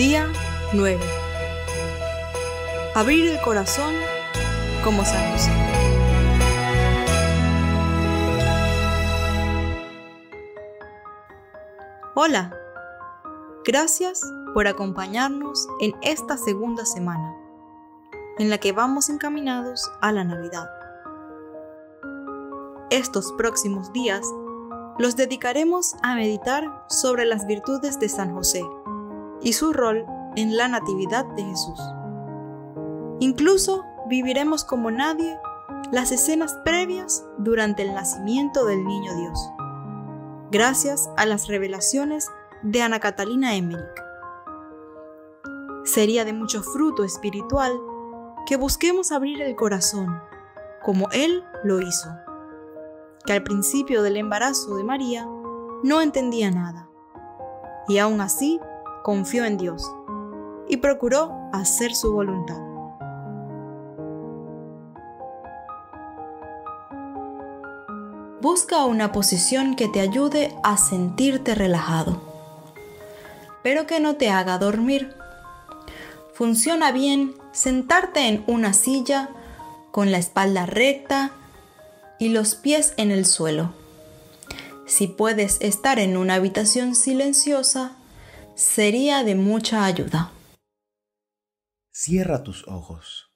Día 9. Abrir el corazón como San José. Hola, gracias por acompañarnos en esta segunda semana, en la que vamos encaminados a la Navidad. Estos próximos días los dedicaremos a meditar sobre las virtudes de San José y su rol en la Natividad de Jesús. Incluso viviremos como nadie las escenas previas durante el nacimiento del Niño Dios, gracias a las revelaciones de Ana Catalina Emmerich. Sería de mucho fruto espiritual que busquemos abrir el corazón, como Él lo hizo que al principio del embarazo de María no entendía nada, y aún así confió en Dios y procuró hacer su voluntad. Busca una posición que te ayude a sentirte relajado, pero que no te haga dormir. Funciona bien sentarte en una silla con la espalda recta y los pies en el suelo. Si puedes estar en una habitación silenciosa, sería de mucha ayuda. Cierra tus ojos.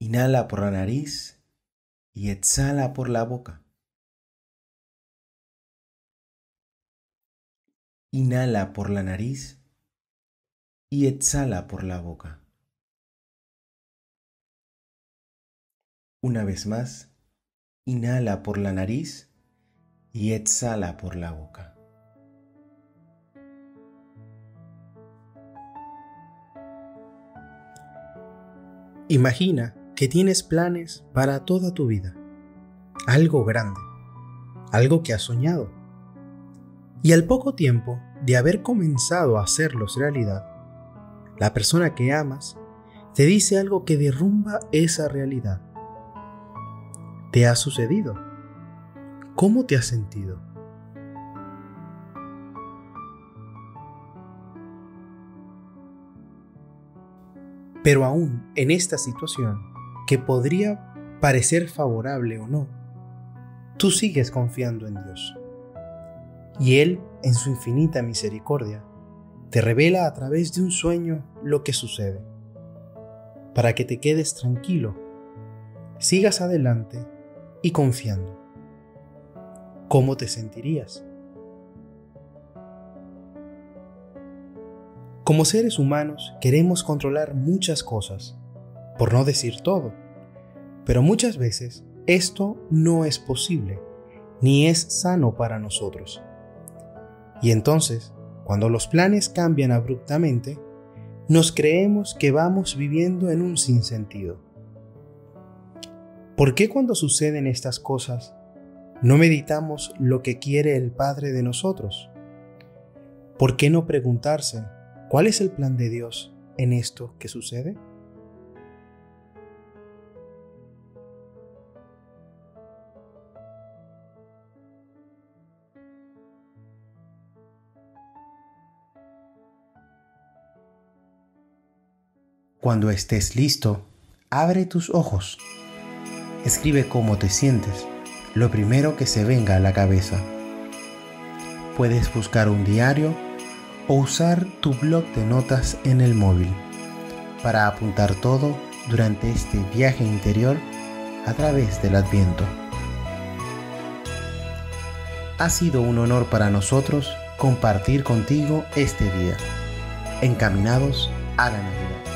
Inhala por la nariz y exhala por la boca. Inhala por la nariz y exhala por la boca. Una vez más, inhala por la nariz y exhala por la boca. Imagina que tienes planes para toda tu vida, algo grande, algo que has soñado. Y al poco tiempo de haber comenzado a hacerlos realidad, la persona que amas te dice algo que derrumba esa realidad te ha sucedido? ¿Cómo te has sentido? Pero aún en esta situación, que podría parecer favorable o no, tú sigues confiando en Dios. Y Él, en su infinita misericordia, te revela a través de un sueño lo que sucede, para que te quedes tranquilo, sigas adelante y confiando. ¿Cómo te sentirías? Como seres humanos queremos controlar muchas cosas, por no decir todo, pero muchas veces esto no es posible, ni es sano para nosotros. Y entonces, cuando los planes cambian abruptamente, nos creemos que vamos viviendo en un sinsentido. ¿Por qué cuando suceden estas cosas no meditamos lo que quiere el Padre de nosotros? ¿Por qué no preguntarse cuál es el plan de Dios en esto que sucede? Cuando estés listo, abre tus ojos Escribe cómo te sientes, lo primero que se venga a la cabeza. Puedes buscar un diario o usar tu blog de notas en el móvil para apuntar todo durante este viaje interior a través del Adviento. Ha sido un honor para nosotros compartir contigo este día, encaminados a la Navidad.